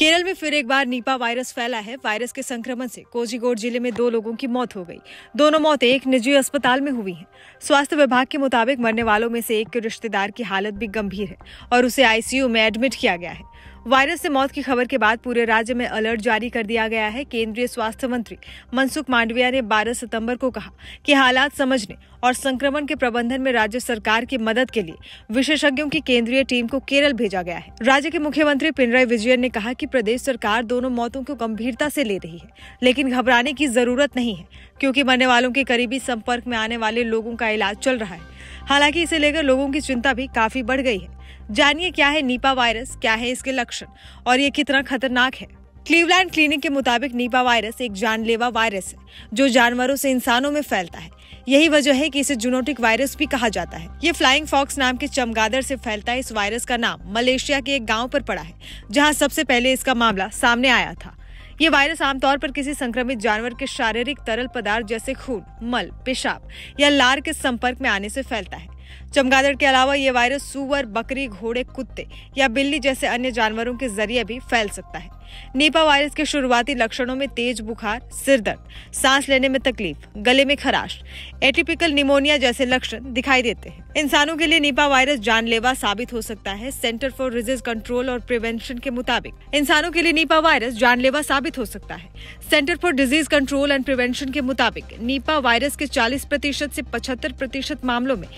केरल में फिर एक बार नीपा वायरस फैला है। वायरस के संक्रमण से कोजीगोड ज़िले में दो लोगों की मौत हो गई। दोनों मौतें एक निजी अस्पताल में हुई हैं। स्वास्थ्य विभाग के मुताबिक मरने वालों में से एक के रिश्तेदार की हालत भी गंभीर है और उसे आईसीयू में एडमिट किया गया है। वायरस से मौत की खबर के बाद पूरे राज्य में अलर्ट जारी कर दिया गया है। केंद्रीय स्वास्थ्य मंत्री मनसुख मांडविया ने 12 सितंबर को कहा कि हालात समझने और संक्रमण के प्रबंधन में राज्य सरकार की मदद के लिए विशेषज्ञों की केंद्रीय टीम को केरल भेजा गया है। राज्य के मुख्यमंत्री पिनराई विजयन ने कहा कि प्रदेश सरकार दोनों मौतों को गंभीरता से ले रही है, लेकिन घबराने की ज़रूरत नहीं है, क्योंकि मरने वालों के करीबी संपर्क में आने वाले लोगों का इलाज चल रहा है। हालाँकि इसे लेकर लोगों की चिंता भी काफ़ी बढ़ गई है। जानिए क्या है नीपा वायरस, क्या है इसके लक्षण, और ये कितना खतरनाक है। क्लीवलैंड क्लिनिक के मुताबिक नीपा वायरस एक जानलेवा वायरस है, जो जानवरों से इंसानों में फैलता है। यही वजह है कि इसे जूनोटिक वायरस भी कहा जाता है। ये फ्लाइंग फॉक्स नाम के चमगादड़ से फैलता है। इस वायरस का नाम मलेशिया के एक गाँव पर पड़ा है, जहाँ सबसे पहले इसका मामला सामने आया था। ये वायरस आमतौर पर किसी संक्रमित जानवर के शारीरिक तरल पदार्थ जैसे खून, मल, पेशाब या लार के संपर्क में आने से फैलता है। चमगादड़ के अलावा ये वायरस सुअर, बकरी, घोड़े, कुत्ते या बिल्ली जैसे अन्य जानवरों के ज़रिए भी फैल सकता है। नीपा वायरस के शुरुआती लक्षणों में तेज बुखार, सिर दर्द, सांस लेने में तकलीफ़, गले में खराश, एटिपिकल निमोनिया जैसे लक्षण दिखाई देते हैं। इंसानों के लिए नीपा वायरस जानलेवा साबित हो सकता है, सेंटर फॉर डिज़ीज़ कंट्रोल और प्रिवेंशन के मुताबिक। इंसानों के लिए नीपा वायरस जानलेवा साबित हो सकता है। Center for Disease Control and Prevention के मुताबिक, नीपा वायरस के 40 प्रतिशत ऐसी पचहत्तर प्रतिशत मामलों में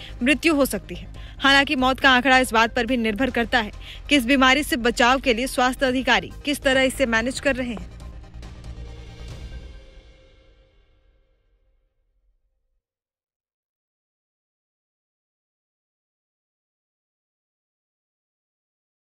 मृत्यु हो सकती है। हालाँकि मौत का आंकड़ा इस बात पर भी निर्भर करता है कि इस बीमारी से बचाव के लिए स्वास्थ्य अधिकारी किस तरह इसे मैनेज कर रहे हैं।